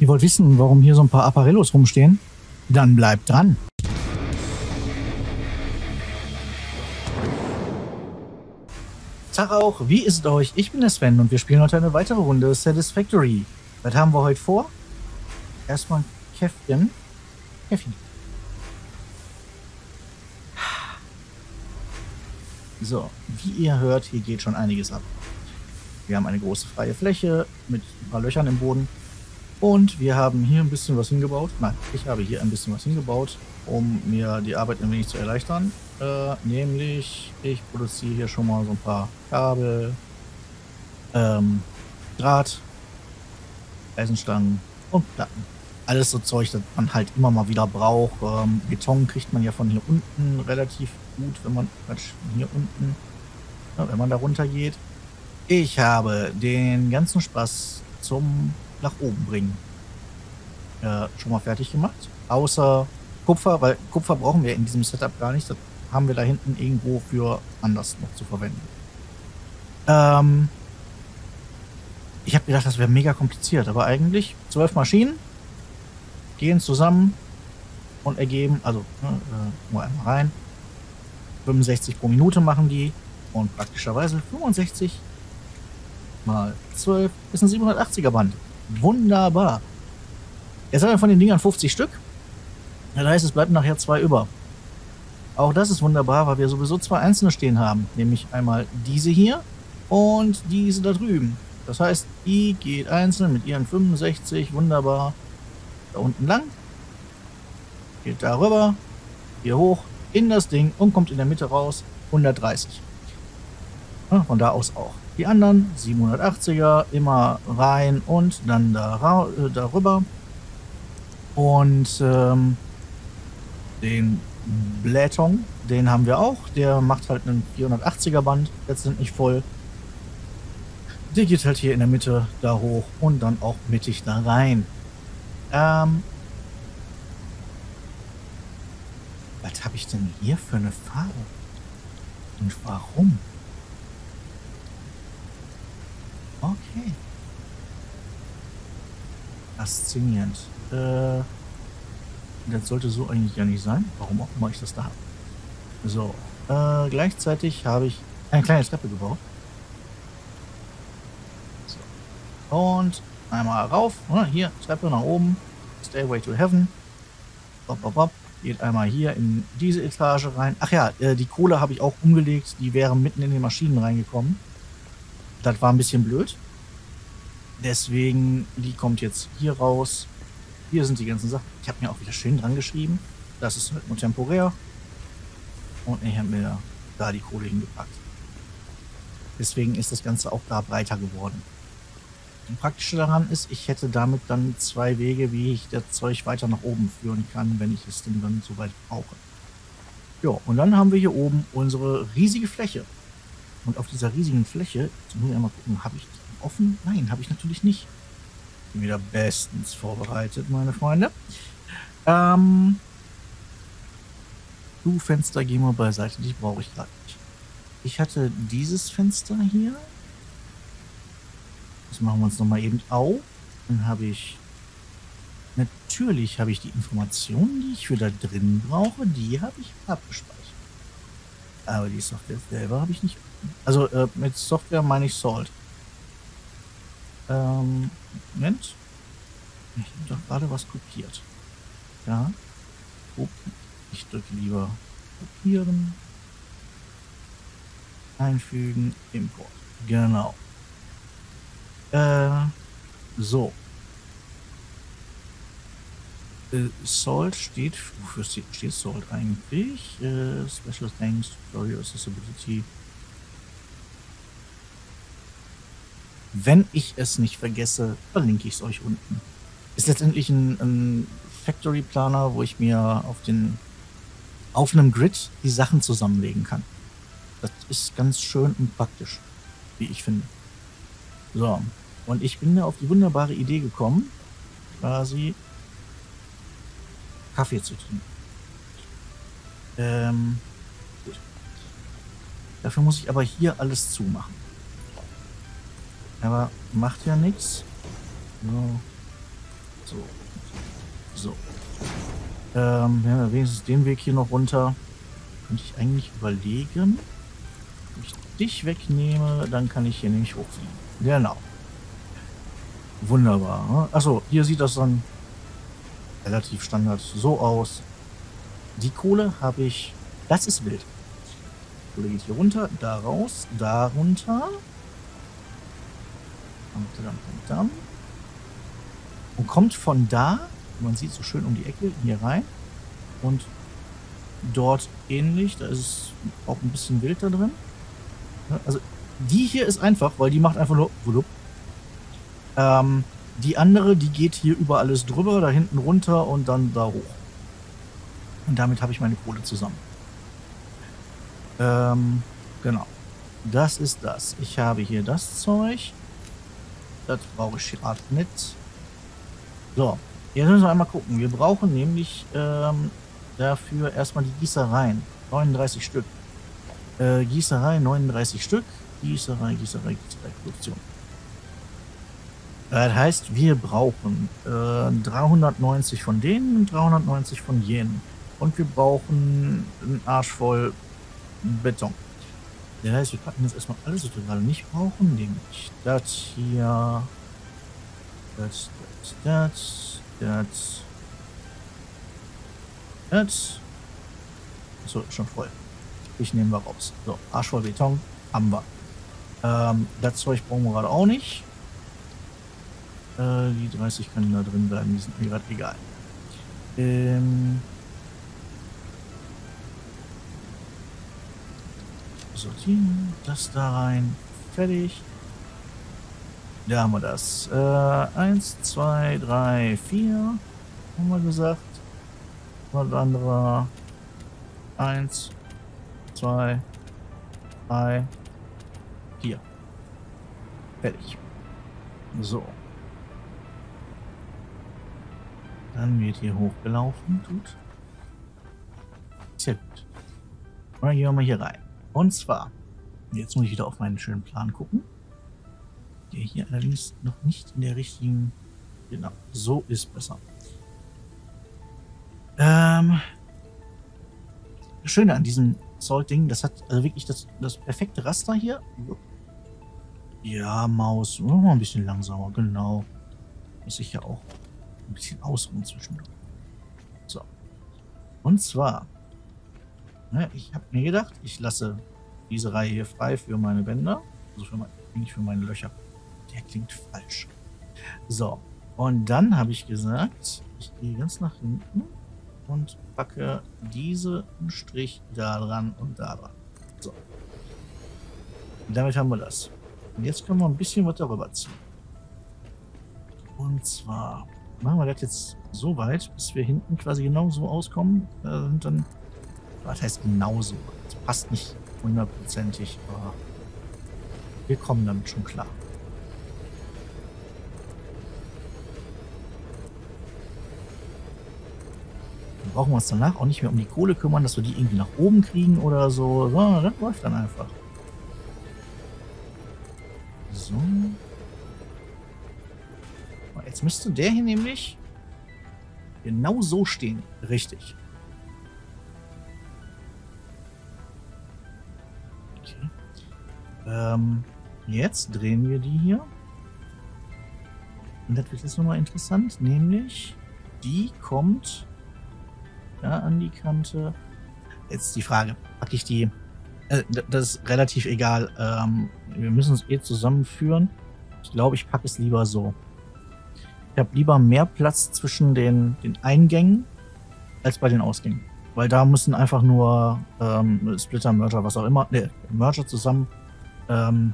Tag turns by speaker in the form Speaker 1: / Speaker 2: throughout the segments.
Speaker 1: Ihr wollt wissen, warum hier so ein paar Apparellos rumstehen? Dann bleibt dran. Tag auch, wie ist es euch? Ich bin der Sven und wir spielen heute eine weitere Runde Satisfactory. Was haben wir heute vor? Erstmal Käffchen. Käffchen. So, wie ihr hört, hier geht schon einiges ab. Wir haben eine große freie Fläche mit ein paar Löchern im Boden. Und wir haben hier ein bisschen was hingebaut. Nein, ich habe hier ein bisschen was hingebaut, um mir die Arbeit ein wenig zu erleichtern. Äh, nämlich, ich produziere hier schon mal so ein paar Kabel, ähm, Draht, Eisenstangen und Platten. Alles so Zeug, das man halt immer mal wieder braucht. Ähm, Beton kriegt man ja von hier unten relativ gut, wenn man, hier unten, ja, wenn man da runter geht. Ich habe den ganzen Spaß zum nach oben bringen äh, schon mal fertig gemacht. Außer Kupfer, weil Kupfer brauchen wir in diesem Setup gar nicht. Das haben wir da hinten irgendwo für anders noch zu verwenden. Ähm ich habe gedacht, das wäre mega kompliziert, aber eigentlich zwölf Maschinen gehen zusammen und ergeben, also ne, äh, nur einmal rein, 65 pro Minute machen die und praktischerweise 65 mal 12 ist ein 780er Band. Wunderbar. Jetzt haben wir von den Dingern 50 Stück. Das heißt, es bleibt nachher zwei über. Auch das ist wunderbar, weil wir sowieso zwei einzelne stehen haben. Nämlich einmal diese hier und diese da drüben. Das heißt, die geht einzeln mit ihren 65 wunderbar da unten lang. Geht darüber, hier hoch, in das Ding und kommt in der Mitte raus 130. Von da aus auch. Die anderen 780er immer rein und dann da, äh, darüber. Und ähm, den Bläton, den haben wir auch. Der macht halt einen 480er Band, letztendlich voll. Der geht halt hier in der Mitte da hoch und dann auch mittig da rein. Ähm, was habe ich denn hier für eine Farbe? Und warum? Okay. Faszinierend. Äh, das sollte so eigentlich gar nicht sein. Warum auch immer ich das da habe. So. Äh, gleichzeitig habe ich eine kleine Treppe gebaut. So. Und einmal rauf. Oder? Hier, Treppe nach oben. Stairway to Heaven. Bop, bop, bop. Geht einmal hier in diese Etage rein. Ach ja, äh, die Kohle habe ich auch umgelegt. Die wäre mitten in die Maschinen reingekommen. Das war ein bisschen blöd. Deswegen, die kommt jetzt hier raus. Hier sind die ganzen Sachen. Ich habe mir auch wieder schön dran geschrieben. Das ist halt nur temporär. Und ich habe mir da die Kohle hingepackt. Deswegen ist das Ganze auch da breiter geworden. Und Praktische daran ist, ich hätte damit dann zwei Wege, wie ich das Zeug weiter nach oben führen kann, wenn ich es denn dann soweit brauche. Ja, und dann haben wir hier oben unsere riesige Fläche. Und auf dieser riesigen Fläche, jetzt muss ich einmal gucken, habe ich offen? Nein, habe ich natürlich nicht. Bin wieder bestens vorbereitet, meine Freunde. Ähm, du Fenster, geh mal beiseite, die brauche ich gerade nicht. Ich hatte dieses Fenster hier. Das machen wir uns nochmal eben auf. Dann habe ich Natürlich habe ich die Informationen, die ich für da drin brauche, die habe ich abgespeichert. Aber die Software selber habe ich nicht also äh, mit Software meine ich Salt. Ähm, Moment. Ich habe doch gerade was kopiert. Ja. Ich drücke lieber kopieren. Einfügen, Import. Genau. Äh, so. Äh, Salt steht, wofür steht, Salt eigentlich? Äh, Special Thanks, Tutorial Accessibility. Wenn ich es nicht vergesse, verlinke ich es euch unten. Ist letztendlich ein, ein Factory Planer, wo ich mir auf den auf einem Grid die Sachen zusammenlegen kann. Das ist ganz schön und praktisch, wie ich finde. So, und ich bin da auf die wunderbare Idee gekommen, quasi Kaffee zu trinken. Ähm, gut. Dafür muss ich aber hier alles zumachen. Aber macht ja nichts. So. So. Ähm, ja, wenigstens den Weg hier noch runter. Könnte ich eigentlich überlegen. Wenn ich dich wegnehme, dann kann ich hier nämlich hochfliegen. Genau. Wunderbar. Ne? Achso, hier sieht das dann relativ standard so aus. Die Kohle habe ich... Das ist wild. Die Kohle geht hier runter, da raus, da runter. Und kommt von da, man sieht so schön um die Ecke, hier rein. Und dort ähnlich, da ist auch ein bisschen wild da drin. Also die hier ist einfach, weil die macht einfach nur. Ähm, die andere, die geht hier über alles drüber, da hinten runter und dann da hoch. Und damit habe ich meine Kohle zusammen. Ähm, genau. Das ist das. Ich habe hier das Zeug. Das brauche ich gerade nicht. So, jetzt müssen wir einmal gucken. Wir brauchen nämlich ähm, dafür erstmal die Gießereien. 39 Stück. Äh, Gießerei 39 Stück. Gießerei, Gießerei, Gießerei, Produktion. Das heißt, wir brauchen äh, 390 von denen und 390 von jenen. Und wir brauchen einen Arsch voll Beton. Das heißt, wir packen jetzt erstmal alles, was wir gerade nicht brauchen. Nämlich das hier, das, das, das, das, das. So, schon voll. Ich nehme wir raus. So, Arsch voll Beton haben wir. Ähm, das Zeug brauchen wir gerade auch nicht. Äh, die 30 können da drin bleiben, die sind mir gerade egal. Ähm, sortieren, das da rein, fertig. Da haben wir das. Äh, eins, zwei, drei, vier, haben wir gesagt. Und andere. Eins, zwei, drei, vier. Fertig. So. Dann wird hier hochgelaufen. Tut. Sehr gut. Und dann gehen wir mal hier rein. Und zwar, jetzt muss ich wieder auf meinen schönen Plan gucken. Der hier allerdings noch nicht in der richtigen... Genau, so ist besser. Ähm, das Schöne an diesem Salt-Ding, das hat also wirklich das, das perfekte Raster hier. Ja, Maus, oh, ein bisschen langsamer, genau. Muss ich ja auch ein bisschen ausruhen zwischendurch. So. Und zwar, ne, ich habe mir gedacht, ich lasse diese Reihe hier frei für meine Bänder. Also für mein, nicht für meine Löcher. Der klingt falsch. So. Und dann habe ich gesagt, ich gehe ganz nach hinten und packe diesen Strich da dran und da dran. So. Und damit haben wir das. Und jetzt können wir ein bisschen was darüber ziehen. Und zwar machen wir das jetzt so weit, bis wir hinten quasi genauso auskommen. Äh, und dann, was heißt genauso? Das passt nicht hundertprozentig, aber wir kommen damit schon klar. Dann brauchen wir uns danach auch nicht mehr um die Kohle kümmern, dass wir die irgendwie nach oben kriegen oder so. so das läuft dann einfach. So. Jetzt müsste der hier nämlich genau so stehen. Richtig. Okay. Ähm, jetzt drehen wir die hier. Und das wird jetzt nochmal interessant, nämlich die kommt da an die Kante. Jetzt die Frage, packe ich die... Äh, das ist relativ egal. Ähm, wir müssen es eh zusammenführen. Ich glaube, ich packe es lieber so. Ich habe lieber mehr Platz zwischen den, den Eingängen als bei den Ausgängen. Weil da müssen einfach nur ähm, Splitter, Merger, was auch immer, ne, Merger zusammen. Ähm,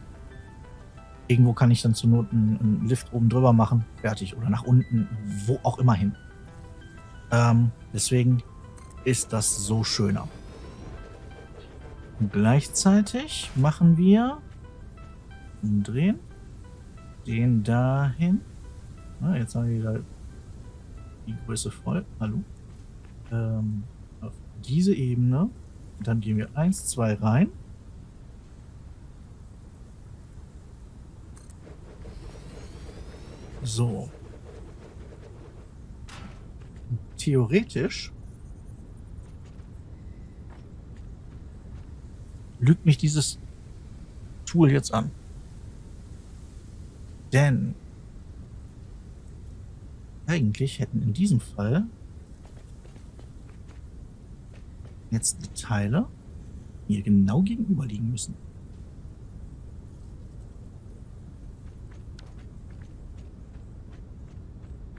Speaker 1: irgendwo kann ich dann zur Not einen, einen, Lift oben drüber machen, fertig. Oder nach unten, wo auch immer hin. Ähm, deswegen ist das so schöner. Und gleichzeitig machen wir umdrehen, den dahin Ah, jetzt haben wir die Größe voll. Hallo. Ähm, auf diese Ebene. Dann gehen wir 1, 2 rein. So. theoretisch lügt mich dieses Tool jetzt an. Denn eigentlich hätten in diesem Fall jetzt die Teile hier genau gegenüber liegen müssen.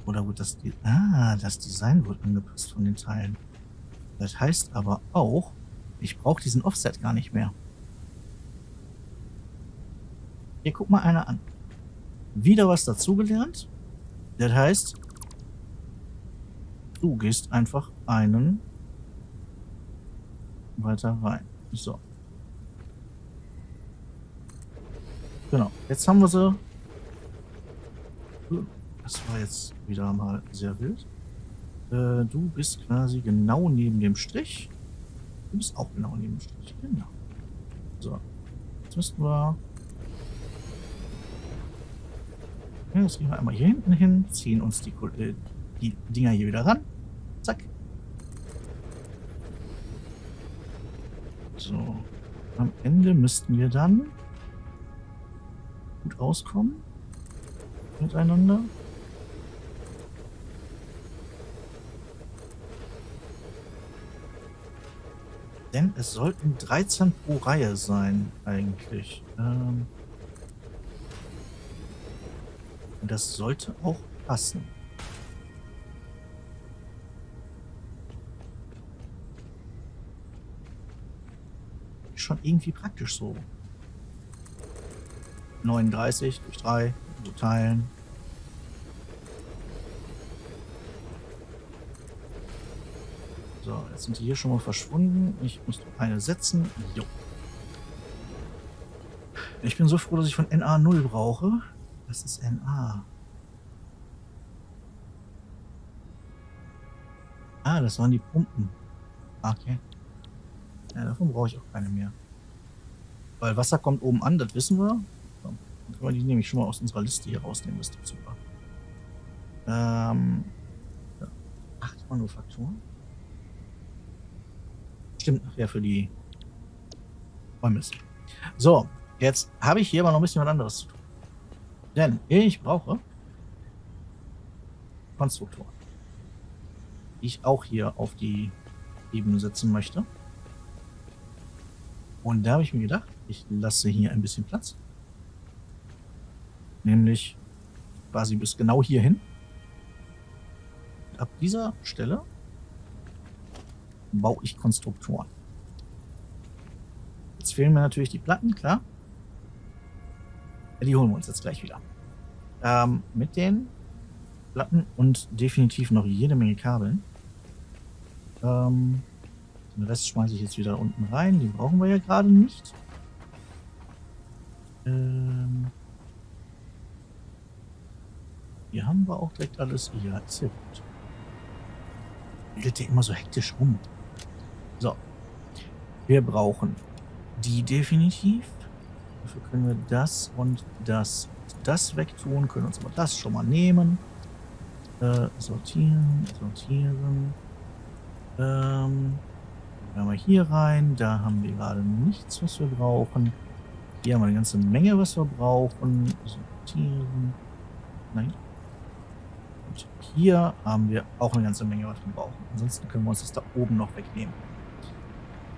Speaker 1: Oder wird das... Ah, das Design wird angepasst von den Teilen. Das heißt aber auch, ich brauche diesen Offset gar nicht mehr. Hier, guck mal einer an. Wieder was dazugelernt. Das heißt, du gehst einfach einen weiter rein. So. Genau. Jetzt haben wir sie. Das war jetzt wieder mal sehr wild. Äh, du bist quasi genau neben dem Strich. Du bist auch genau neben dem Strich. Genau. So. Jetzt müssten wir... Ja, jetzt gehen wir einmal hier hinten hin, ziehen uns die, äh, die Dinger hier wieder ran. Zack. So. Am Ende müssten wir dann gut auskommen miteinander. Denn es sollten 13 pro Reihe sein, eigentlich. Ähm Und das sollte auch passen. Schon irgendwie praktisch so. 39 durch 3, so teilen. So, jetzt sind die hier schon mal verschwunden. Ich muss noch eine setzen. Jo. Ich bin so froh, dass ich von NA 0 brauche. Was ist NA? Ah, das waren die Pumpen. Okay. Ja, davon brauche ich auch keine mehr. Weil Wasser kommt oben an, das wissen wir. Dann können wir die nämlich schon mal aus unserer Liste hier rausnehmen. Das ist super. Ähm, acht Manufakturen. Stimmt nachher für die Räumnisse. So, jetzt habe ich hier aber noch ein bisschen was anderes zu tun. Denn ich brauche Konstruktoren, die ich auch hier auf die Ebene setzen möchte. Und da habe ich mir gedacht, ich lasse hier ein bisschen Platz. Nämlich quasi bis genau hierhin. Und ab dieser Stelle baue ich Konstruktoren. Jetzt fehlen mir natürlich die Platten, klar. Die holen wir uns jetzt gleich wieder. Ähm, mit den Platten und definitiv noch jede Menge Kabeln. Ähm, den Rest schmeiße ich jetzt wieder unten rein. Den brauchen wir ja gerade nicht. Ähm, hier haben wir auch direkt alles. Ja, ist ja. Bildet der immer so hektisch rum. So. Wir brauchen die definitiv. Dafür können wir das und das und das wegtun. Können uns aber das schon mal nehmen. Äh, sortieren, sortieren. Ähm, gehen wir hier rein. Da haben wir gerade nichts, was wir brauchen. Hier haben wir eine ganze Menge, was wir brauchen. Sortieren. Nein. Und hier haben wir auch eine ganze Menge, was wir brauchen. Ansonsten können wir uns das da oben noch wegnehmen.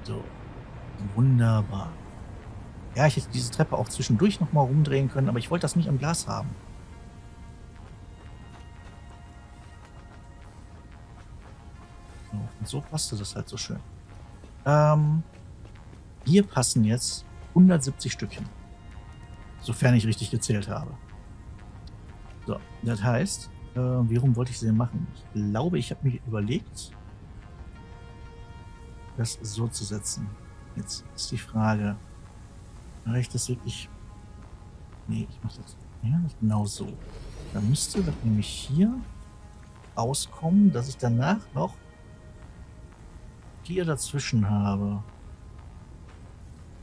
Speaker 1: So. Wunderbar. Ja, ich hätte diese Treppe auch zwischendurch nochmal rumdrehen können, aber ich wollte das nicht am Glas haben. So, und so passte das halt so schön. Ähm, hier passen jetzt 170 Stückchen. Sofern ich richtig gezählt habe. So, das heißt, äh, warum wollte ich sie machen? Ich glaube, ich habe mir überlegt, das so zu setzen. Jetzt ist die Frage, mache ich das wirklich... Nee, ich mache das, ja, genau so. Dann müsste das nämlich hier auskommen, dass ich danach noch hier dazwischen habe.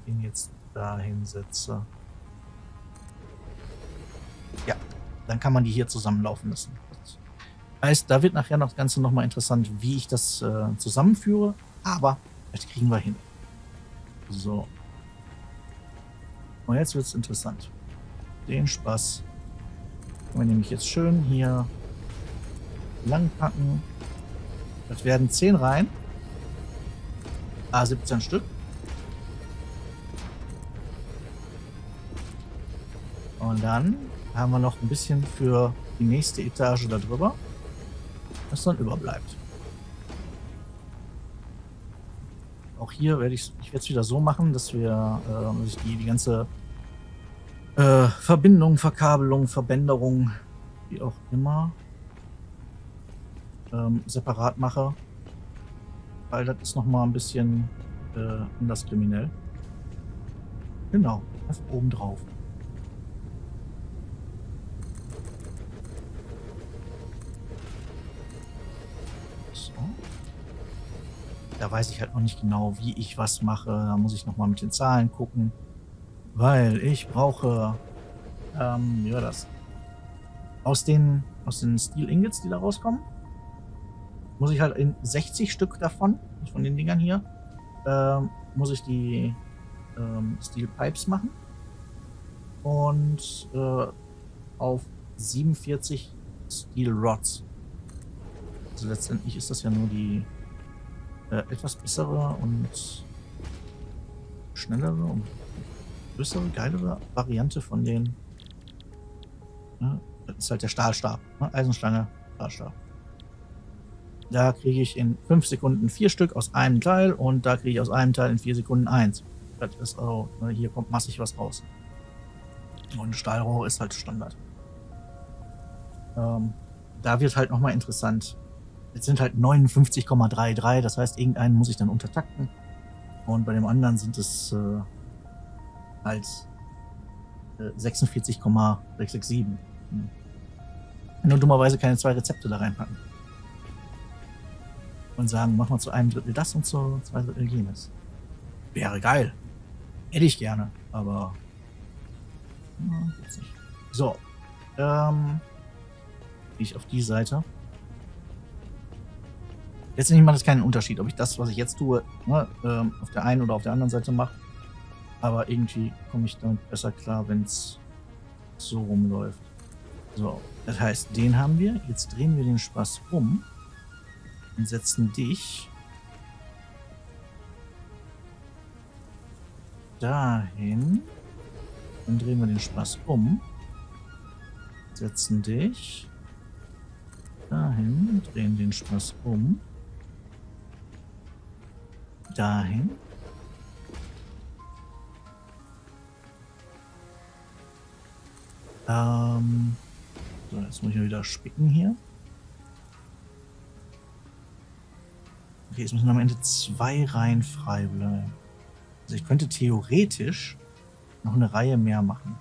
Speaker 1: Den jetzt dahin setze. Ja, dann kann man die hier zusammenlaufen lassen. Heißt, da wird nachher noch das Ganze nochmal interessant, wie ich das äh, zusammenführe. Aber das kriegen wir hin. So. Und jetzt wird es interessant. Den Spaß können wir nämlich jetzt schön hier lang packen. Das werden 10 rein. Ah, 17 Stück. Und dann haben wir noch ein bisschen für die nächste Etage darüber, was dann überbleibt. Auch hier werde ich, ich werde es wieder so machen, dass wir äh, die, die ganze äh, Verbindung, Verkabelung, Verbänderung, wie auch immer, ähm, separat mache. Weil das ist nochmal ein bisschen äh, anders kriminell. Genau, einfach oben drauf. So. Da weiß ich halt noch nicht genau, wie ich was mache. Da muss ich nochmal mit den Zahlen gucken. Weil ich brauche, ähm, wie war das? Aus den, aus den Steel Ingots, die da rauskommen, muss ich halt in 60 Stück davon, von den Dingern hier, ähm, muss ich die ähm, Steel Pipes machen. Und äh, auf 47 Steel Rods. Also letztendlich ist das ja nur die äh, etwas bessere und schnellere und größere, geilere Variante von den. Ne? Das ist halt der Stahlstab. Ne? Eisenstange, Stahlstab. Da kriege ich in 5 Sekunden vier Stück aus einem Teil und da kriege ich aus einem Teil in 4 Sekunden eins. Das ist also, ne, hier kommt massig was raus. Und Stahlrohr ist halt Standard. Ähm, da wird halt nochmal interessant. Jetzt sind halt 59,33, das heißt, irgendeinen muss ich dann untertakten. Und bei dem anderen sind es äh, halt äh, 46,667. Hm. Nur dummerweise keine zwei Rezepte da reinpacken und sagen, mach mal zu einem Drittel das und zu zwei Drittel jenes. Wäre geil. Hätte ich gerne, aber na, geht's nicht. So. Ähm, gehe ich auf die Seite. Letztendlich macht es keinen Unterschied, ob ich das, was ich jetzt tue, ne, ähm, auf der einen oder auf der anderen Seite mache. Aber irgendwie komme ich damit besser klar, wenn es so rumläuft. So, das heißt, den haben wir. Jetzt drehen wir den Spaß um und setzen dich dahin. Dann drehen wir den Spaß um. Setzen dich dahin, drehen den Spaß um. Dahin. Ähm, so, jetzt muss ich wieder spicken hier. Okay, es müssen am Ende zwei Reihen frei bleiben. Also ich könnte theoretisch noch eine Reihe mehr machen.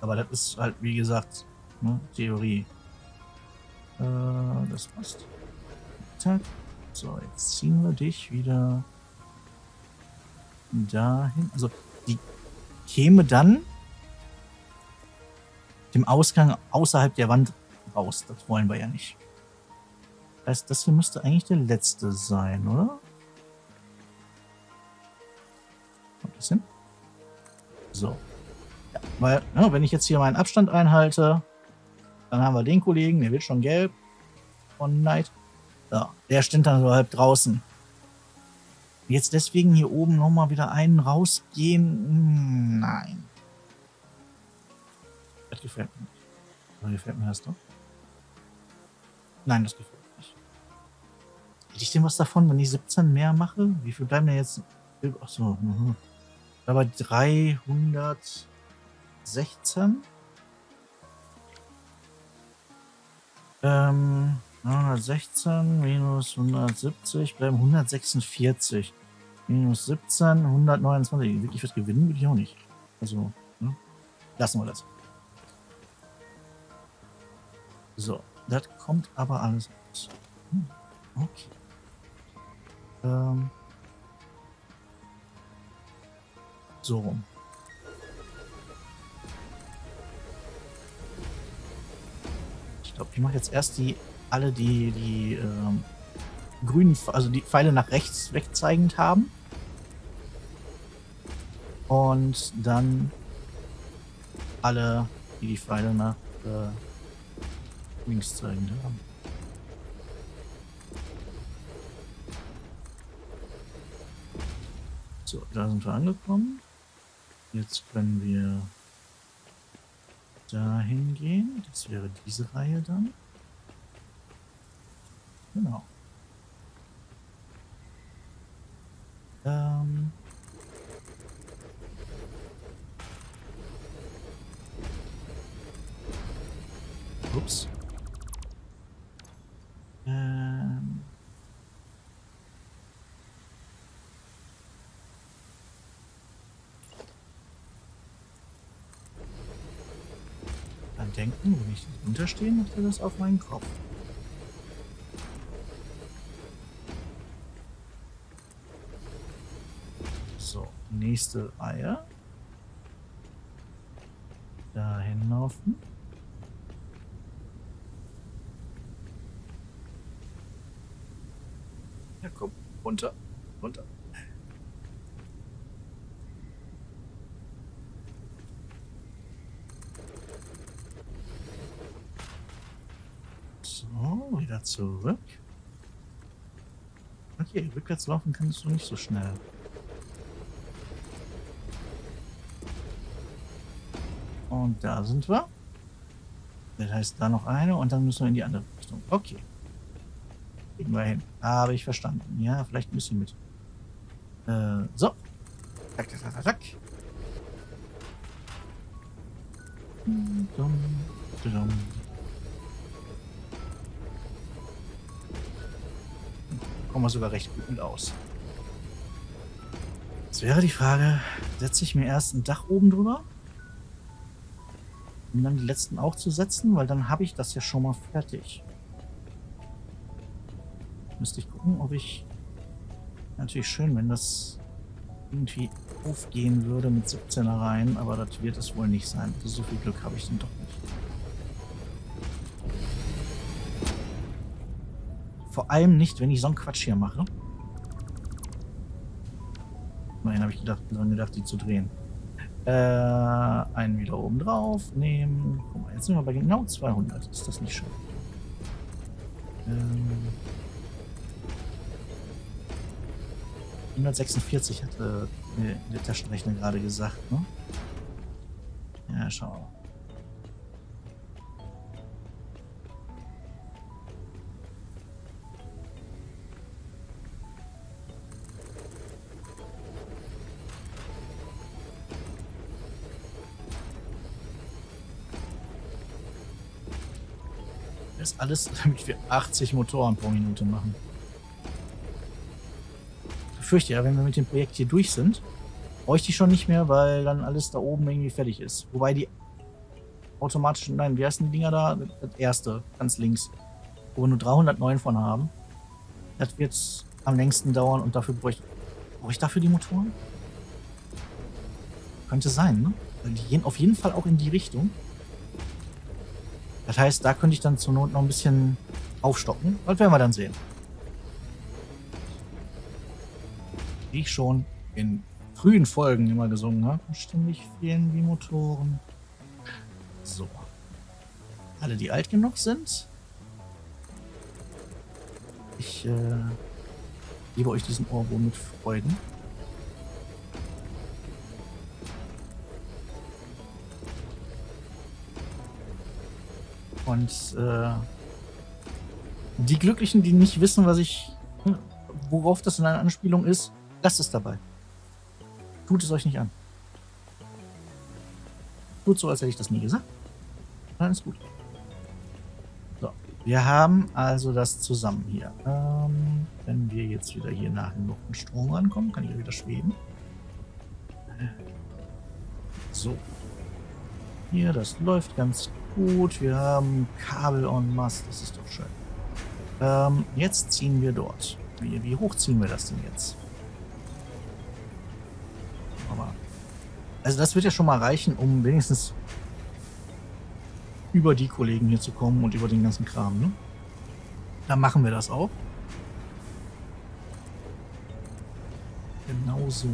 Speaker 1: Aber das ist halt, wie gesagt, ne, Theorie. Äh, das passt. Zack. So, jetzt ziehen wir dich wieder dahin. Also, die käme dann dem Ausgang außerhalb der Wand raus. Das wollen wir ja nicht. Heißt, das hier müsste eigentlich der letzte sein, oder? Kommt das hin? So. Ja, weil, ja, wenn ich jetzt hier meinen Abstand einhalte, dann haben wir den Kollegen, der wird schon gelb von Night. So, der steht dann so halb draußen. Jetzt deswegen hier oben nochmal wieder einen rausgehen? Nein. Das gefällt mir nicht. Oder gefällt mir das doch? Nein, das gefällt mir Hätte ich denn was davon, wenn ich 17 mehr mache? Wie viel bleiben denn jetzt? Achso, aber 316. Ähm, 916 minus 170 bleiben 146. Minus 17, 129. Wirklich was gewinnen würde ich auch nicht. Also, ne? lassen wir das. So, das kommt aber alles aus. Hm, okay. Ähm, so rum. glaube, ich mache jetzt erst die alle die, die ähm, grünen, also die Pfeile nach rechts wegzeigend haben. Und dann alle, die die Pfeile nach äh, links zeigend haben. So, da sind wir angekommen. Jetzt können wir dahin gehen. Das wäre diese Reihe dann. Genau. Ähm. Ups. Dann denken, wenn ich unterstehe, macht er das auf meinen Kopf. nächste Reihe. Dahin laufen. Ja, komm, runter, runter. So, wieder zurück. Okay, rückwärts laufen kannst du nicht so schnell. Und da sind wir. Das heißt, da noch eine und dann müssen wir in die andere Richtung. Okay. Kriegen wir hin. Habe ich verstanden. Ja, vielleicht ein bisschen mit. Äh, so. Zack, zack, zack, zack. Dum, dum. Kommen wir sogar recht gut aus. Jetzt wäre die Frage, setze ich mir erst ein Dach oben drüber? um dann die letzten auch zu setzen, weil dann habe ich das ja schon mal fertig. Müsste ich gucken, ob ich... Natürlich schön, wenn das irgendwie aufgehen würde mit 17er Reihen, aber das wird es wohl nicht sein. So viel Glück habe ich dann doch nicht. Vor allem nicht, wenn ich so einen Quatsch hier mache. Immerhin habe ich gedacht, gedacht, die zu drehen. Äh, einen wieder oben drauf nehmen. Guck mal, jetzt sind wir bei genau 200. Ist das nicht schön? Ähm, 146 hatte der Taschenrechner gerade gesagt, ne? Ja, schau. Alles, damit wir 80 Motoren pro Minute machen. Ich fürchte ja, wenn wir mit dem Projekt hier durch sind, bräuchte ich schon nicht mehr, weil dann alles da oben irgendwie fertig ist. Wobei die automatischen, nein, wie heißen die Dinger da? Das erste, ganz links, wo wir nur 309 von haben. Das wird am längsten dauern und dafür bräuchte brauche ich dafür die Motoren? Könnte sein, ne? Die gehen auf jeden Fall auch in die Richtung. Das heißt, da könnte ich dann zur Not noch ein bisschen aufstocken. Das werden wir dann sehen. Wie ich schon in frühen Folgen immer gesungen habe. Ständig fehlen die Motoren. So. Alle, die alt genug sind. Ich äh, gebe euch diesen Ohrwurm mit Freuden. Und äh, die Glücklichen, die nicht wissen, was ich, worauf das in einer Anspielung ist, lasst es dabei. Tut es euch nicht an. Tut so, als hätte ich das nie gesagt. Dann ist gut. So, wir haben also das zusammen hier. Ähm, wenn wir jetzt wieder hier nach dem Strom rankommen, kann ich wieder schweben. So. Hier, das läuft ganz gut. Wir haben Kabel en masse. Das ist doch schön. Ähm, jetzt ziehen wir dort. Wie, wie hoch ziehen wir das denn jetzt? Aber, also das wird ja schon mal reichen, um wenigstens über die Kollegen hier zu kommen und über den ganzen Kram. Ne? Dann machen wir das auch. Genau so.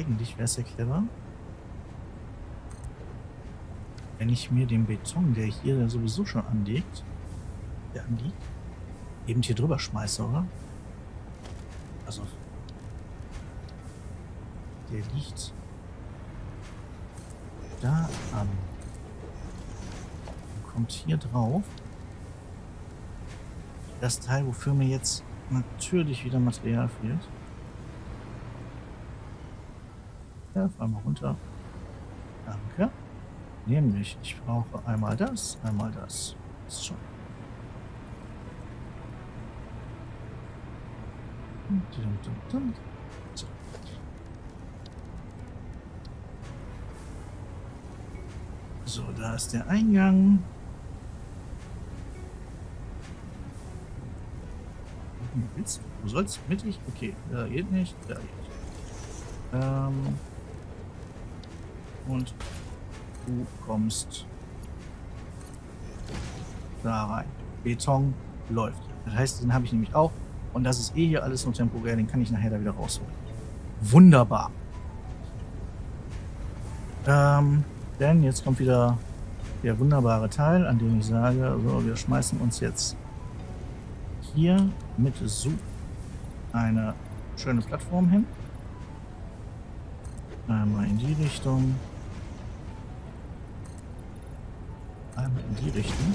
Speaker 1: Eigentlich wäre es ja clever, wenn ich mir den Beton, der hier sowieso schon anliegt, der anliegt, eben hier drüber schmeiße, oder? Also, der liegt da an. Und kommt hier drauf. Das Teil, wofür mir jetzt natürlich wieder Material fehlt. Ja, fahr mal runter. Danke. Nämlich, ich brauche einmal das, einmal das. Ist schon. So. so, da ist der Eingang. Willst du sollst mittig? Okay, da geht nicht, da geht. Ähm, und du kommst da rein. Beton läuft. Das heißt, den habe ich nämlich auch. Und das ist eh hier alles nur temporär, den kann ich nachher da wieder rausholen. Wunderbar. Ähm, denn jetzt kommt wieder der wunderbare Teil, an dem ich sage, so, wir schmeißen uns jetzt hier mit so eine schöne Plattform hin. Einmal in die Richtung. Einmal in die Richtung.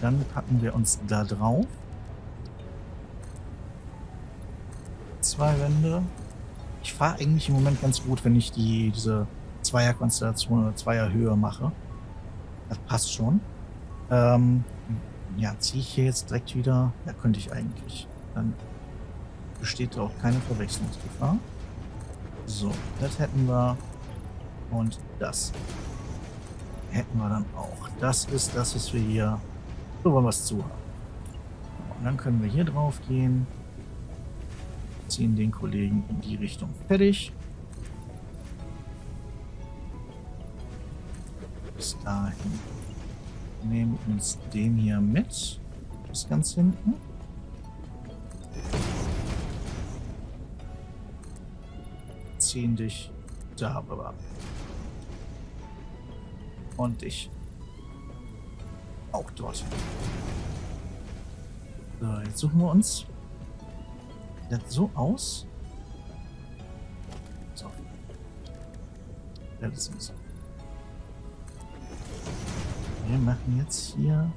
Speaker 1: Dann packen wir uns da drauf. Zwei Wände. Ich fahre eigentlich im Moment ganz gut, wenn ich die, diese Zweierkonstellation oder Zweierhöhe mache. Das passt schon. Ähm, ja, ziehe ich hier jetzt direkt wieder? Ja, könnte ich eigentlich. Dann besteht auch keine Verwechslungsgefahr. So, das hätten wir. Und das hätten wir dann auch. Das ist das, was wir hier so wollen wir es zu haben. Und dann können wir hier drauf gehen. Ziehen den Kollegen in die Richtung. Fertig. Bis dahin. Nehmen uns den hier mit. Bis ganz hinten. Ziehen dich darüber. Und dich auch dort. So, jetzt suchen wir uns das so aus. So. Das ist so. Wir machen jetzt hier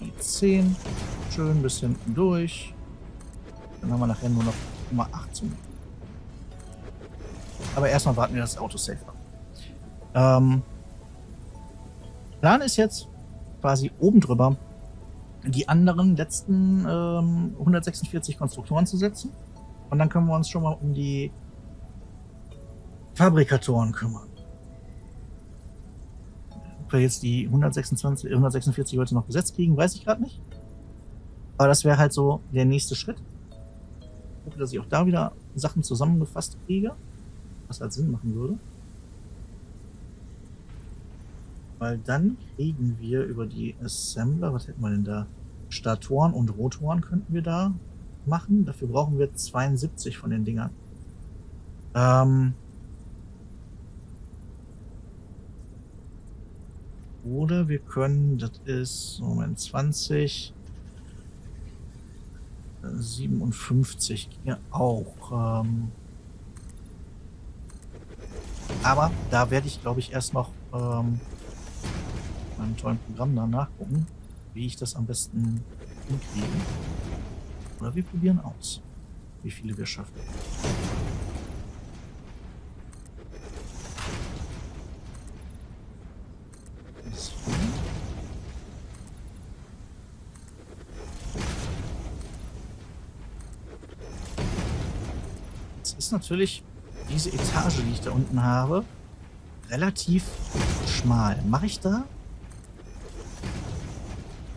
Speaker 1: die 10 schön bis hinten durch. Dann haben wir nachher nur noch Nummer 18. Aber erstmal warten wir das Auto safe ab. Ähm, Plan ist jetzt quasi oben drüber die anderen letzten ähm, 146 Konstruktoren zu setzen. Und dann können wir uns schon mal um die Fabrikatoren kümmern. Ob wir jetzt die 126, 146 heute noch besetzt kriegen, weiß ich gerade nicht. Aber das wäre halt so der nächste Schritt. Ich hoffe, dass ich auch da wieder Sachen zusammengefasst kriege, was halt Sinn machen würde. Weil dann kriegen wir über die Assembler, was hätten wir denn da? Statoren und Rotoren könnten wir da machen. Dafür brauchen wir 72 von den Dingern. Ähm Oder wir können, das ist, Moment, 20, 57 ja auch. Ähm aber da werde ich, glaube ich, erst noch ähm, meinem tollen Programm da nachgucken, wie ich das am besten hinkriege. Oder wir probieren aus, wie viele wir schaffen. Jetzt ist natürlich diese Etage, die ich da unten habe, relativ schmal. Mache ich da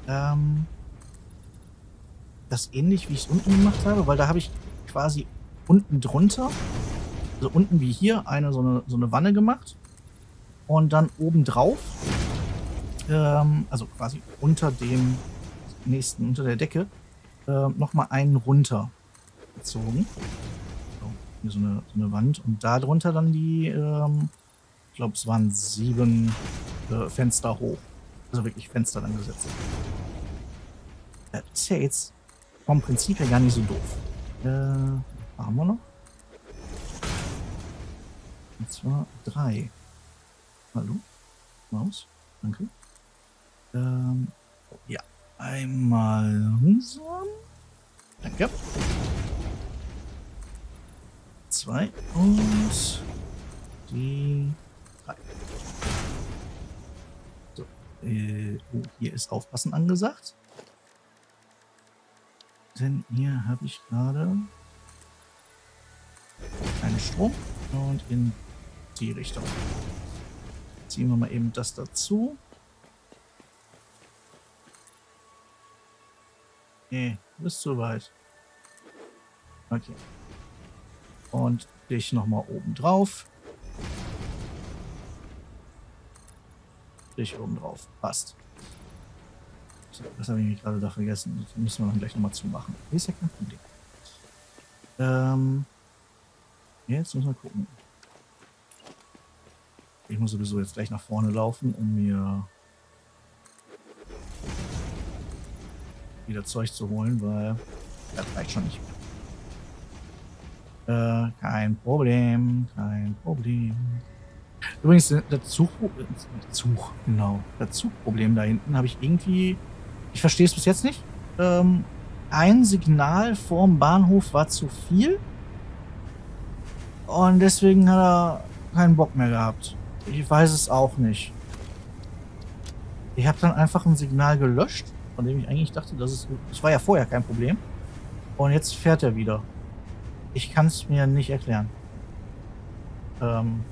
Speaker 1: ähm, das ähnlich, wie ich es unten gemacht habe, weil da habe ich quasi unten drunter, also unten wie hier, eine so eine, so eine Wanne gemacht und dann oben drauf, ähm, also quasi unter dem nächsten, unter der Decke, äh, nochmal einen runter gezogen. So, hier so eine, so eine Wand und da drunter dann die, ähm, ich glaube, es waren sieben äh, Fenster hoch. Also wirklich Fenster dann gesetzt. Das ist ja jetzt vom Prinzip her gar nicht so doof. Äh, haben wir noch? Und zwar drei. Hallo? Maus? Danke. Ähm, ja. Einmal langsam. Danke. Zwei und die drei. So. Äh, oh, hier ist Aufpassen angesagt. Denn hier habe ich gerade einen Strom und in die Richtung. Ziehen wir mal eben das dazu. Nee, du bist zu weit. Okay. Und dich nochmal oben drauf. Dich oben drauf. Passt. Das habe ich gerade da vergessen. Das müssen wir dann gleich nochmal zumachen. Ist ja kein Problem. Ähm, jetzt müssen wir gucken. Ich muss sowieso jetzt gleich nach vorne laufen, um mir wieder Zeug zu holen, weil das reicht schon nicht mehr. Äh, kein Problem, kein Problem. Übrigens, das Zug, Zug, genau, das Zugproblem da hinten habe ich irgendwie ich verstehe es bis jetzt nicht. Ähm, ein Signal vorm Bahnhof war zu viel. Und deswegen hat er keinen Bock mehr gehabt. Ich weiß es auch nicht. Ich habe dann einfach ein Signal gelöscht, von dem ich eigentlich dachte, dass es. Es war ja vorher kein Problem. Und jetzt fährt er wieder. Ich kann es mir nicht erklären. Ähm,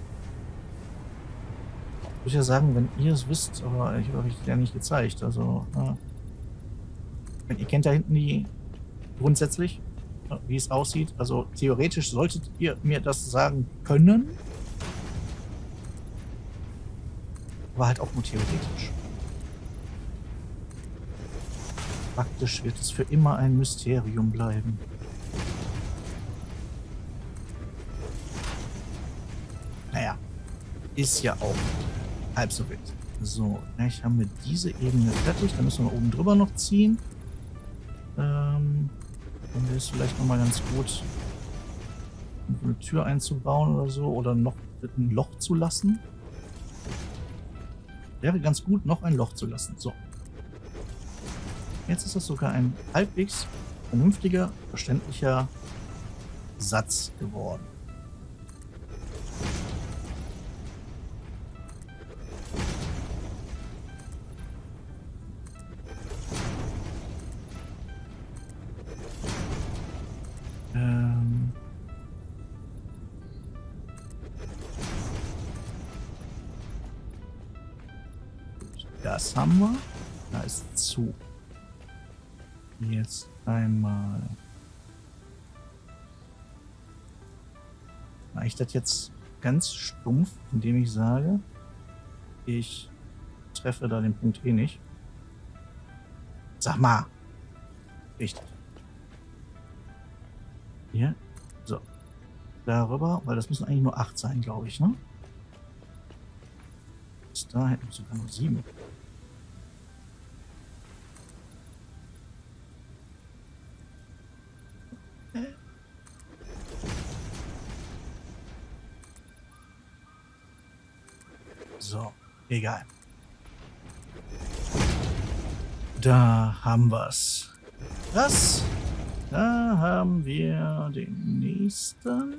Speaker 1: ich würde ja sagen, wenn ihr es wisst, aber ich habe euch ja nicht gezeigt. Also, äh, Ihr kennt da hinten die grundsätzlich, wie es aussieht. Also theoretisch solltet ihr mir das sagen können. Aber halt auch nur theoretisch. Praktisch wird es für immer ein Mysterium bleiben. Naja, ist ja auch halb so wild. So, gleich haben wir diese Ebene fertig. Dann müssen wir oben drüber noch ziehen. Wäre es vielleicht nochmal ganz gut, eine Tür einzubauen oder so. Oder noch ein Loch zu lassen. Wäre ganz gut, noch ein Loch zu lassen. So. Jetzt ist das sogar ein halbwegs vernünftiger, verständlicher Satz geworden. Ich das jetzt ganz stumpf, indem ich sage, ich treffe da den Punkt eh nicht. Sag mal. Richtig. Hier. So. Darüber, weil das müssen eigentlich nur acht sein, glaube ich, ne? Bis da hätten wir sogar nur sieben. Egal. Da haben wir's. Das. Da haben wir den nächsten.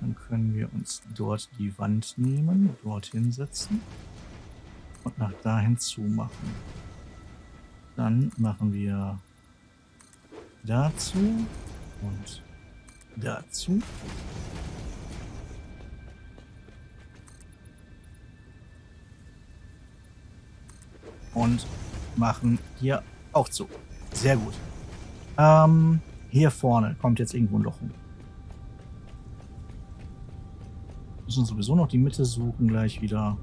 Speaker 1: Dann können wir uns dort die Wand nehmen, dort hinsetzen und nach dahin zumachen. Dann machen wir dazu und dazu. Und machen hier auch zu. Sehr gut. Ähm, hier vorne kommt jetzt irgendwo ein Loch hin. Müssen sowieso noch die Mitte suchen gleich wieder.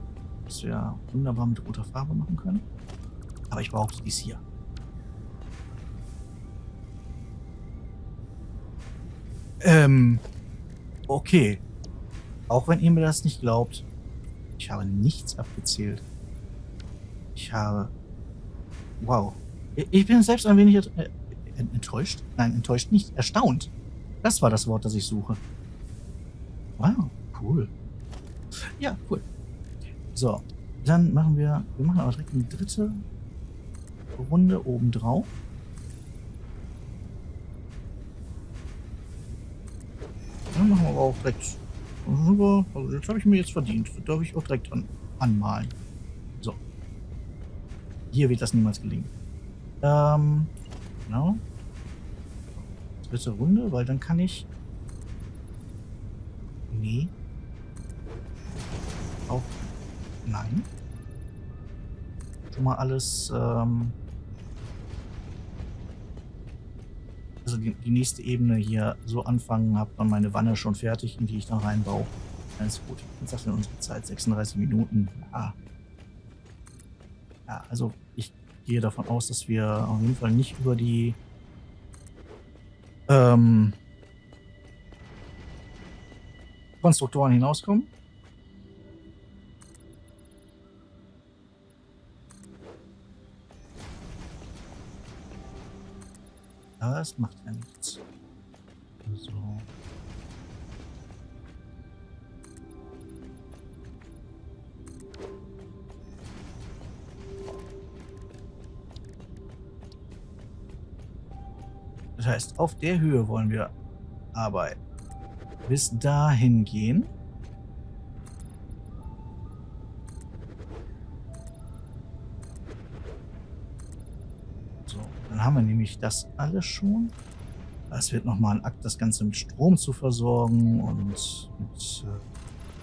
Speaker 1: Das wir wunderbar mit roter Farbe machen können. Aber ich brauche dies hier. Ähm, okay. Auch wenn ihr mir das nicht glaubt, ich habe nichts abgezählt. Ich habe... Wow. Ich bin selbst ein wenig äh, enttäuscht. Nein, enttäuscht nicht. Erstaunt. Das war das Wort, das ich suche. Wow, cool. Ja, cool. So, dann machen wir... Wir machen aber direkt eine dritte Runde obendrauf. Auch direkt. Also das habe ich mir jetzt verdient. Das darf ich auch direkt an, anmalen. So. Hier wird das niemals gelingen. Ähm, genau. Dritte Runde, weil dann kann ich... Nee. Auch... Nein. Schon mal alles... Ähm, also die, die, nächste Ebene hier so anfangen, habe dann meine Wanne schon fertig, in die ich dann reinbaue. Alles gut. Jetzt sagt mir unsere Zeit 36 Minuten. Ja. ja, also ich gehe davon aus, dass wir auf jeden Fall nicht über die ähm, Konstruktoren hinauskommen. Aber es macht ja nichts. So. Das heißt, auf der Höhe wollen wir arbeiten. Bis dahin gehen. Haben wir nämlich das alles schon. Es wird nochmal ein Akt, das Ganze mit Strom zu versorgen und mit, äh,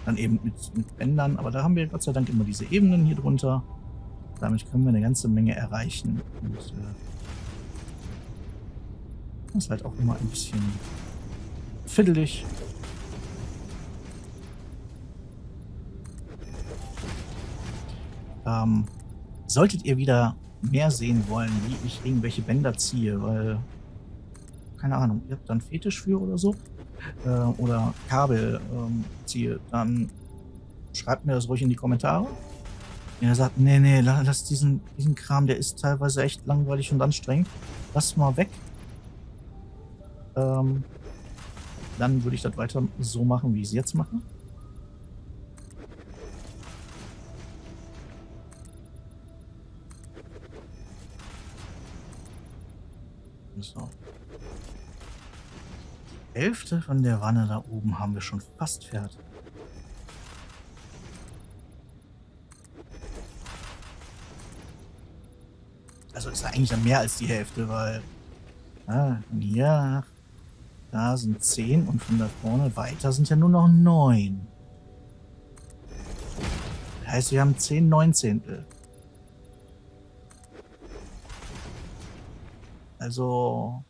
Speaker 1: dann eben mit, mit Bändern. Aber da haben wir Gott sei Dank immer diese Ebenen hier drunter. Damit können wir eine ganze Menge erreichen. Und äh, das ist halt auch immer ein bisschen fiddelig. Ähm, solltet ihr wieder mehr sehen wollen, wie ich irgendwelche Bänder ziehe, weil, keine Ahnung, ihr habt dann Fetisch für oder so, äh, oder Kabel ähm, ziehe, dann schreibt mir das ruhig in die Kommentare. Wenn ihr sagt, nee, nee, lass diesen, diesen Kram, der ist teilweise echt langweilig und anstrengend, lass mal weg. Ähm, dann würde ich das weiter so machen, wie ich es jetzt mache. So. Die Hälfte von der Wanne da oben haben wir schon fast fertig. Also ist ja eigentlich mehr als die Hälfte, weil hier da sind 10 und von da vorne weiter sind ja nur noch 9. Das heißt, wir haben 10 Neunzehntel. Also.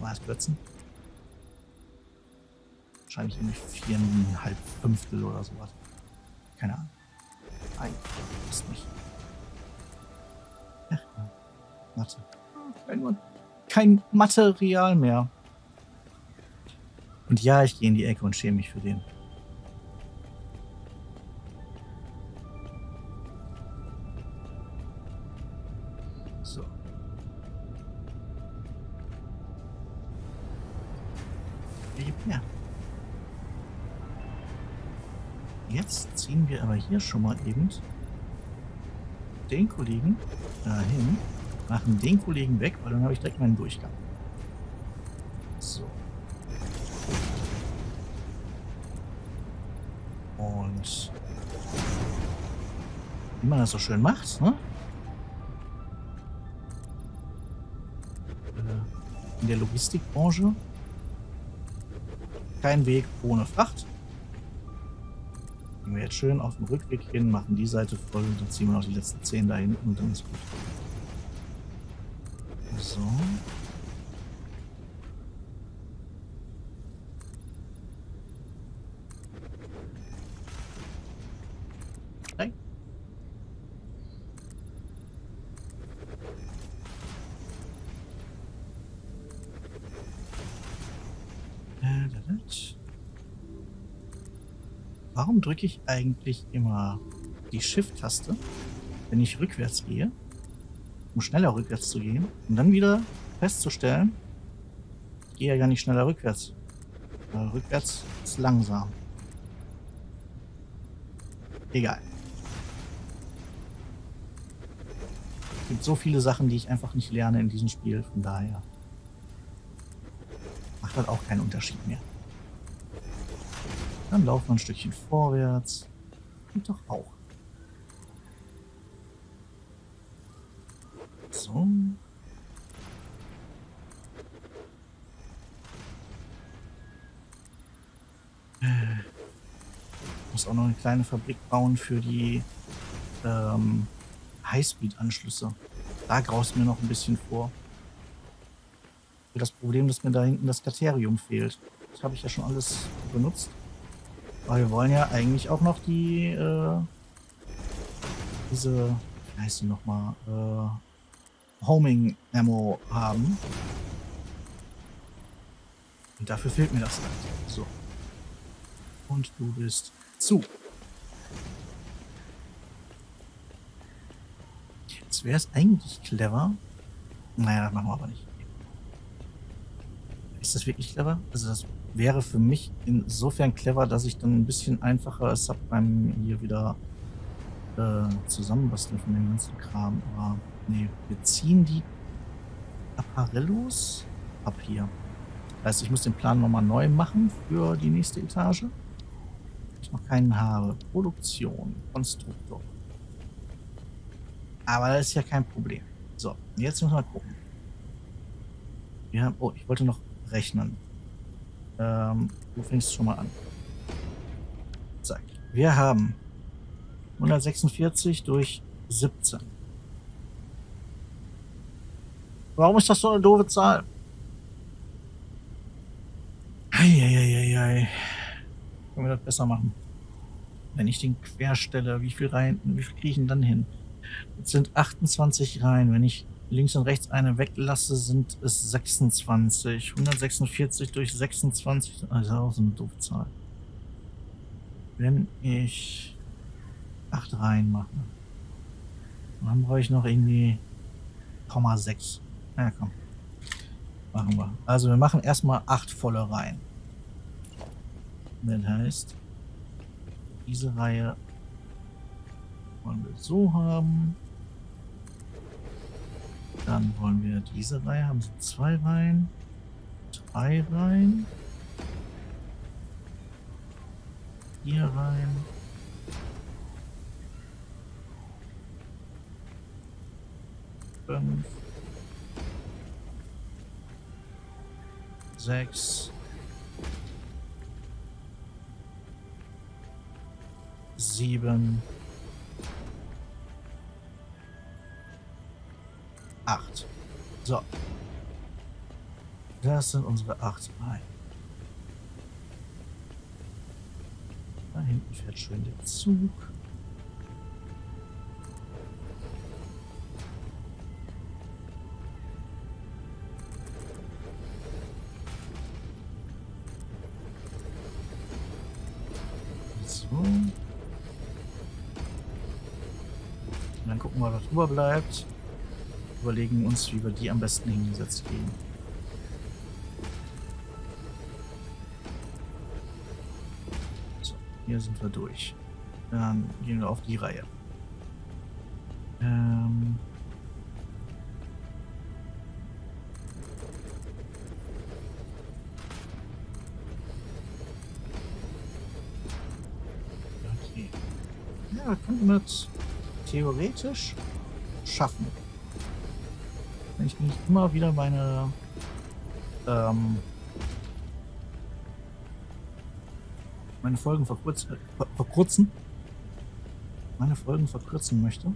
Speaker 1: Mal es kürzen. Wahrscheinlich irgendwie viereinhalb Fünftel oder sowas. Keine Ahnung. Nein, ist nicht. Ach, Mathe. Kein, kein Material mehr. Und ja, ich gehe in die Ecke und schäme mich für den. Wir aber hier schon mal eben den Kollegen dahin, machen den Kollegen weg, weil dann habe ich direkt meinen Durchgang. So. Und wie man das so schön macht, ne? Äh, in der Logistikbranche kein Weg ohne Fracht. Gehen wir jetzt schön auf den Rückweg hin, machen die Seite voll und dann ziehen wir noch die letzten 10 da hinten und dann ist gut. So. Nein. Äh, da, da. Warum drücke ich eigentlich immer die Shift-Taste, wenn ich rückwärts gehe, um schneller rückwärts zu gehen und dann wieder festzustellen, ich gehe ja gar nicht schneller rückwärts. Weil rückwärts ist langsam. Egal. Es gibt so viele Sachen, die ich einfach nicht lerne in diesem Spiel, von daher macht halt auch keinen Unterschied mehr. Dann laufen wir ein Stückchen vorwärts. Geht doch auch. So. Muss auch noch eine kleine Fabrik bauen für die ähm, Highspeed-Anschlüsse. Da graust mir noch ein bisschen vor. Das Problem, dass mir da hinten das Katerium fehlt. Das habe ich ja schon alles benutzt. Aber wir wollen ja eigentlich auch noch die, äh, diese, wie heißt die nochmal, äh, Homing Ammo haben. Und dafür fehlt mir das halt. So. Und du bist zu. Jetzt wäre es eigentlich clever. Naja, das machen wir aber nicht. Ist das wirklich clever? Also das wäre für mich insofern clever, dass ich dann ein bisschen einfacher beim hier wieder äh, zusammenbasteln von dem ganzen Kram. Aber nee, wir ziehen die Apparellos ab hier. Das heißt, ich muss den Plan nochmal neu machen für die nächste Etage. Ich noch keinen habe. Produktion, Konstruktor. Aber das ist ja kein Problem. So, jetzt müssen wir gucken. Wir haben, oh, ich wollte noch rechnen. Ähm, du fängst schon mal an. Zack. Wir haben 146 durch 17. Warum ist das so eine doofe Zahl? Eieieiei. Können wir das besser machen? Wenn ich den querstelle, wie viel Reihen, wie viel kriege ich denn dann hin? Jetzt sind 28 Reihen. Wenn ich links und rechts eine weglasse, sind es 26. 146 durch 26, also auch so eine doofe Zahl. Wenn ich 8 Reihen mache, dann brauche ich noch irgendwie 0,6. Ja, komm. Machen wir. Also wir machen erstmal 8 volle Reihen. Das heißt, diese Reihe wollen wir so haben. Dann wollen wir diese Reihe haben. Sie zwei Reihen. Drei Reihen. Vier Reihen. Fünf. Sechs. Sieben. 8. So. Das sind unsere 8 Reihen. Da hinten fährt schön der Zug. So. Dann gucken wir, was drüber bleibt überlegen uns, wie wir die am besten hingesetzt kriegen. So, hier sind wir durch. Dann gehen wir auf die Reihe. Ähm okay. Ja, wir könnten das theoretisch schaffen wenn ich nicht immer wieder meine ähm, meine Folgen verkürzen, äh, verkürzen, meine Folgen verkürzen möchte.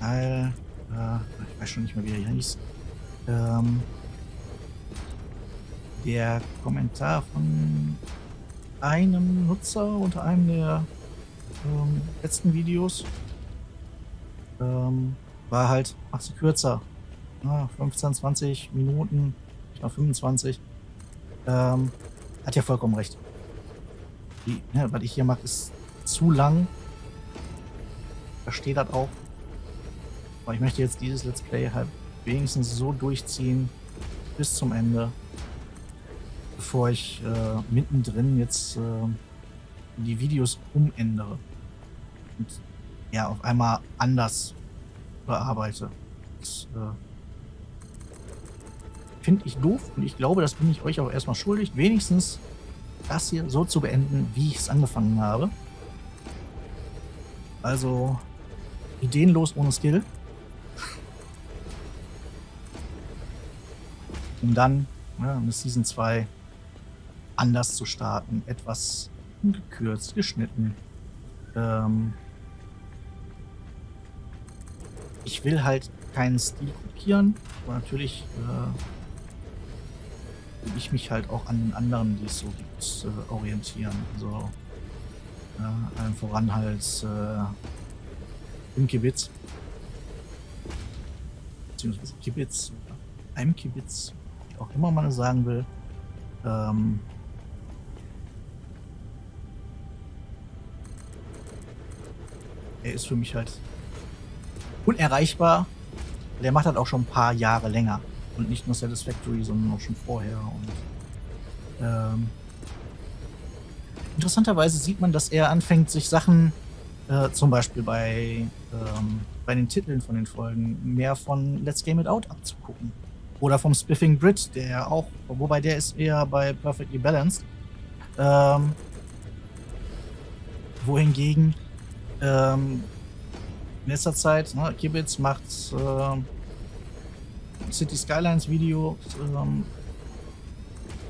Speaker 1: Weil, äh, ich weiß schon nicht mehr, wie er hieß. Ähm, der Kommentar von einem Nutzer unter einem der ähm, letzten Videos ähm, war halt, mach sie kürzer. Ja, 15, 20 Minuten, ich glaube 25. Ähm, hat ja vollkommen recht. Die, ne, was ich hier mache, ist zu lang. Verstehe das auch. Aber ich möchte jetzt dieses Let's Play halt wenigstens so durchziehen bis zum Ende, bevor ich äh, mittendrin jetzt äh, die Videos umändere und ja auf einmal anders bearbeite. Das äh, finde ich doof und ich glaube, das bin ich euch auch erstmal schuldig, wenigstens das hier so zu beenden, wie ich es angefangen habe. Also ideenlos ohne Skill. Um dann ja, mit Season 2 anders zu starten, etwas gekürzt, geschnitten. Ähm ich will halt keinen Stil kopieren, aber natürlich äh, will ich mich halt auch an den anderen, die es so gibt, äh, orientieren. Also ja, allen voran halt äh, im Kibitz. Beziehungsweise Kibitz, einem Kibitz, wie auch immer man es sagen will. Ähm, er ist für mich halt unerreichbar. Der macht halt auch schon ein paar Jahre länger. Und nicht nur Satisfactory, sondern auch schon vorher. Und, ähm, interessanterweise sieht man, dass er anfängt, sich Sachen, äh, zum Beispiel bei, ähm, bei den Titeln von den Folgen, mehr von Let's Game It Out abzugucken. Oder vom Spiffing Brit, der auch, wobei der ist eher bei Perfectly Balanced. Ähm, wohingegen ähm, in letzter Zeit, ne, Kibitz macht äh, City Skylines Video ähm,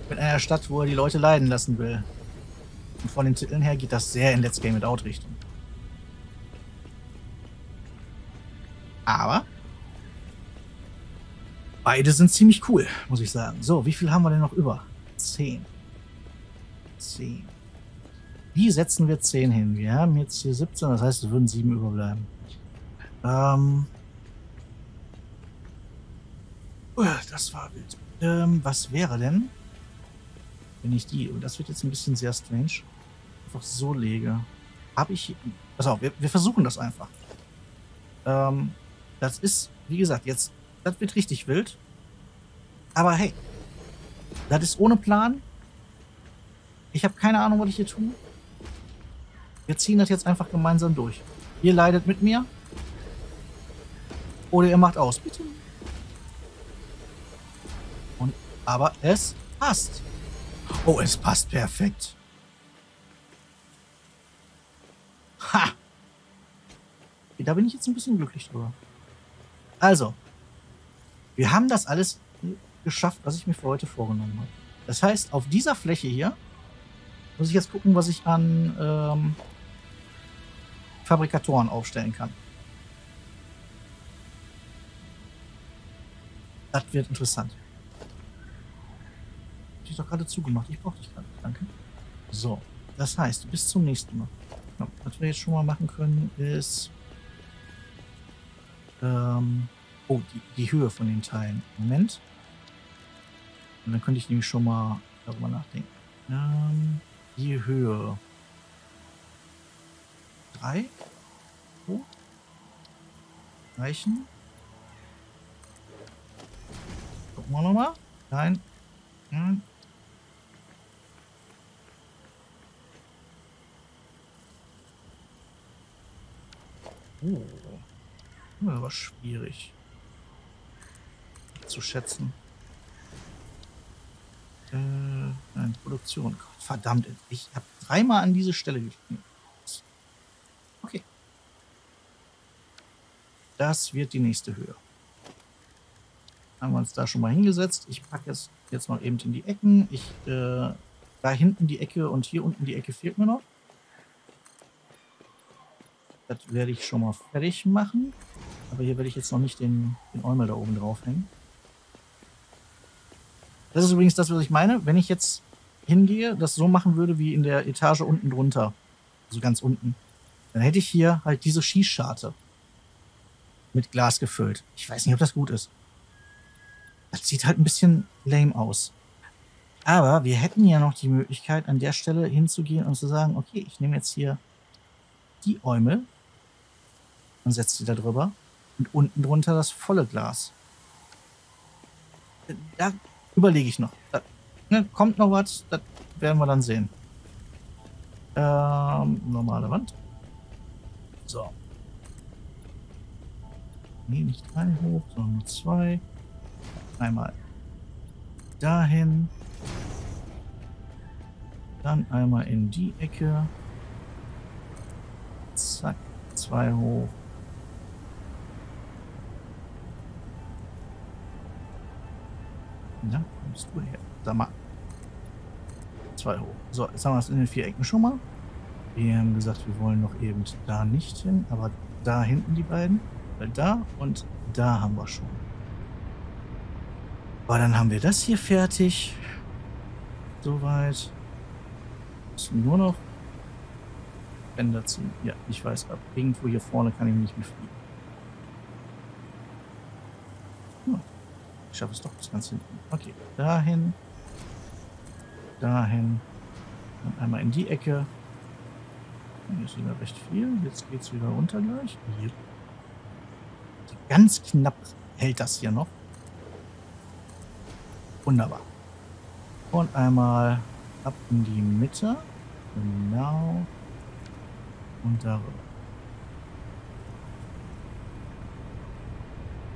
Speaker 1: mit einer Stadt, wo er die Leute leiden lassen will. Und von den Titeln her geht das sehr in Let's Game It Out Richtung. Aber beide sind ziemlich cool, muss ich sagen. So, wie viel haben wir denn noch über? Zehn. Zehn. Wie setzen wir 10 hin? Wir haben jetzt hier 17, das heißt, es würden 7 überbleiben. Ähm. Das war wild. Ähm, was wäre denn, wenn ich die, und das wird jetzt ein bisschen sehr strange, einfach so lege? Habe ich. Pass auf, wir, wir versuchen das einfach. Ähm, das ist, wie gesagt, jetzt, das wird richtig wild. Aber hey, das ist ohne Plan. Ich habe keine Ahnung, was ich hier tue. Wir ziehen das jetzt einfach gemeinsam durch. Ihr leidet mit mir. Oder ihr macht aus, bitte. Und, aber es passt. Oh, es passt perfekt. Ha! Da bin ich jetzt ein bisschen glücklich drüber. Also, wir haben das alles geschafft, was ich mir für heute vorgenommen habe. Das heißt, auf dieser Fläche hier muss ich jetzt gucken, was ich an ähm, Fabrikatoren aufstellen kann. Das wird interessant. Hab ich doch gerade zugemacht. Ich brauche dich gerade. Danke. So, das heißt, bis zum nächsten Mal. Ja, was wir jetzt schon mal machen können, ist ähm, oh, die, die Höhe von den Teilen. Moment. Und dann könnte ich nämlich schon mal darüber nachdenken. Ähm, die Höhe. 3. Oh. Reichen. Gucken wir nochmal. Nein. Nein. Oh. Das war schwierig zu schätzen. Äh, nein, Produktion. Verdammt, ich habe dreimal an diese Stelle geklickt. Okay. Das wird die nächste Höhe. Haben wir uns da schon mal hingesetzt. Ich packe jetzt jetzt noch eben in die Ecken. Ich, äh, da hinten die Ecke und hier unten die Ecke fehlt mir noch. Das werde ich schon mal fertig machen. Aber hier werde ich jetzt noch nicht den, den Eumel da oben draufhängen. Das ist übrigens das, was ich meine. Wenn ich jetzt hingehe, das so machen würde wie in der Etage unten drunter, also ganz unten, dann hätte ich hier halt diese Schießscharte mit Glas gefüllt. Ich weiß nicht, ob das gut ist. Das sieht halt ein bisschen lame aus. Aber wir hätten ja noch die Möglichkeit, an der Stelle hinzugehen und zu sagen, okay, ich nehme jetzt hier die Eumel und setze die da drüber und unten drunter das volle Glas. Da überlege ich noch. Da, ne, kommt noch was, das werden wir dann sehen. Ähm, normale Wand. So. Nee, nicht drei hoch, sondern zwei. Einmal dahin. Dann einmal in die Ecke. Zack, zwei hoch. Ja, kommst du her? Sag mal. Zwei hoch. So, jetzt haben wir es in den vier Ecken schon mal. Wir haben gesagt, wir wollen noch eben da nicht hin, aber da hinten die beiden. Weil da und da haben wir schon. Aber dann haben wir das hier fertig. Soweit. Müssen nur noch Bänder ziehen. Ja, ich weiß, ab irgendwo hier vorne kann ich nicht mehr fliegen. Hm. Ich schaffe es doch bis ganz hinten. Okay, dahin. Dahin. Dann einmal in die Ecke. Hier ist wieder recht viel. Jetzt geht es wieder runter gleich. Hier. Ganz knapp hält das hier noch. Wunderbar. Und einmal ab in die Mitte. Genau. Und darüber.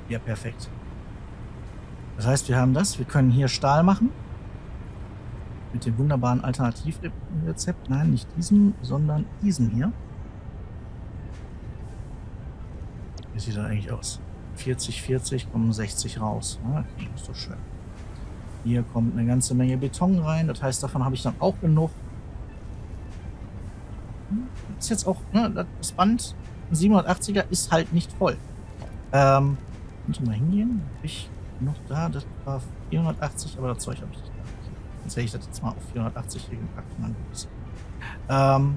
Speaker 1: Ja, perfekt. Das heißt, wir haben das. Wir können hier Stahl machen. Mit dem wunderbaren Alternativrezept. Nein, nicht diesem, sondern diesem hier. Wie sieht das eigentlich aus? 40, 40, kommen 60 raus. Okay, ist doch schön. Hier kommt eine ganze Menge Beton rein. Das heißt, davon habe ich dann auch genug. Das ist jetzt auch, ne, das Band 780er ist halt nicht voll. Ähm, muss mal hingehen. Ich noch da, das war 480, aber das Zeug habe ich nicht da. Jetzt hätte ich das jetzt mal auf 480 hier gepackt. Ähm,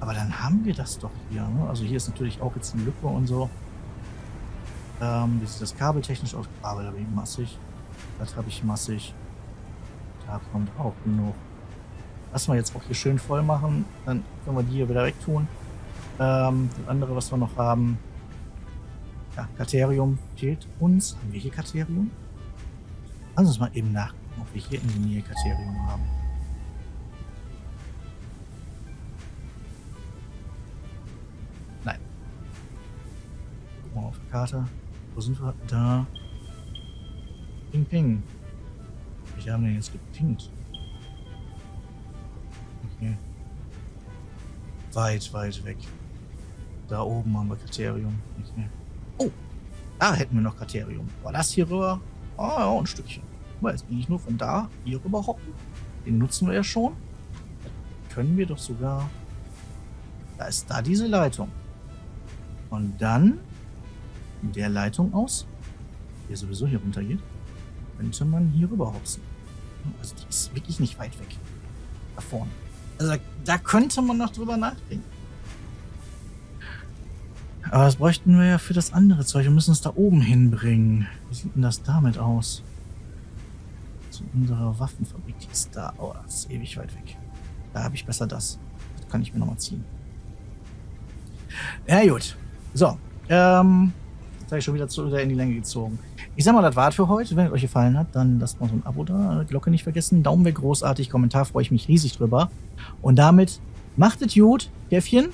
Speaker 1: aber dann haben wir das doch hier. Ne? Also hier ist natürlich auch jetzt eine Lücke und so. Ähm, wie sieht das Kabel technisch aus? Kabel habe ich massig. Das habe ich massig. Da kommt auch genug. Lassen wir jetzt auch hier schön voll machen. Dann können wir die hier wieder wegtun. Ähm, das andere, was wir noch haben. Ja, Katerium fehlt uns. Haben wir hier Katerium? Lass uns mal eben nachgucken, ob wir hier in der Nähe Katerium haben. Nein. Gucken wir auf die Karte. Wo sind wir? Da. Ping, ping. Ich habe den jetzt gepinkt. Okay. Weit, weit weg. Da oben haben wir Kriterium. Okay. Oh, da hätten wir noch Kriterium. War das hier rüber? Oh, ja, ein Stückchen. Aber jetzt bin ich nur von da hier rüber hoppen. Den nutzen wir ja schon. Können wir doch sogar... Da ist da diese Leitung. Und dann von der Leitung aus, die sowieso hier runter geht, könnte man hier rüber hopsen. Also die ist wirklich nicht weit weg. Da vorne. Also da, da könnte man noch drüber nachdenken. Aber das bräuchten wir ja für das andere Zeug. Wir müssen es da oben hinbringen. Wie sieht denn das damit aus? Zu unserer Waffenfabrik, die ist da. Oh, das ist ewig weit weg. Da habe ich besser das. Das kann ich mir nochmal ziehen. Ja, gut. So. Ähm, Jetzt ich schon wieder zu in die Länge gezogen. Ich sag mal, das war's für heute. Wenn es euch gefallen hat, dann lasst mal so ein Abo da. Glocke nicht vergessen. Daumen wäre großartig. Kommentar freue ich mich riesig drüber. Und damit macht es gut, Käffchen.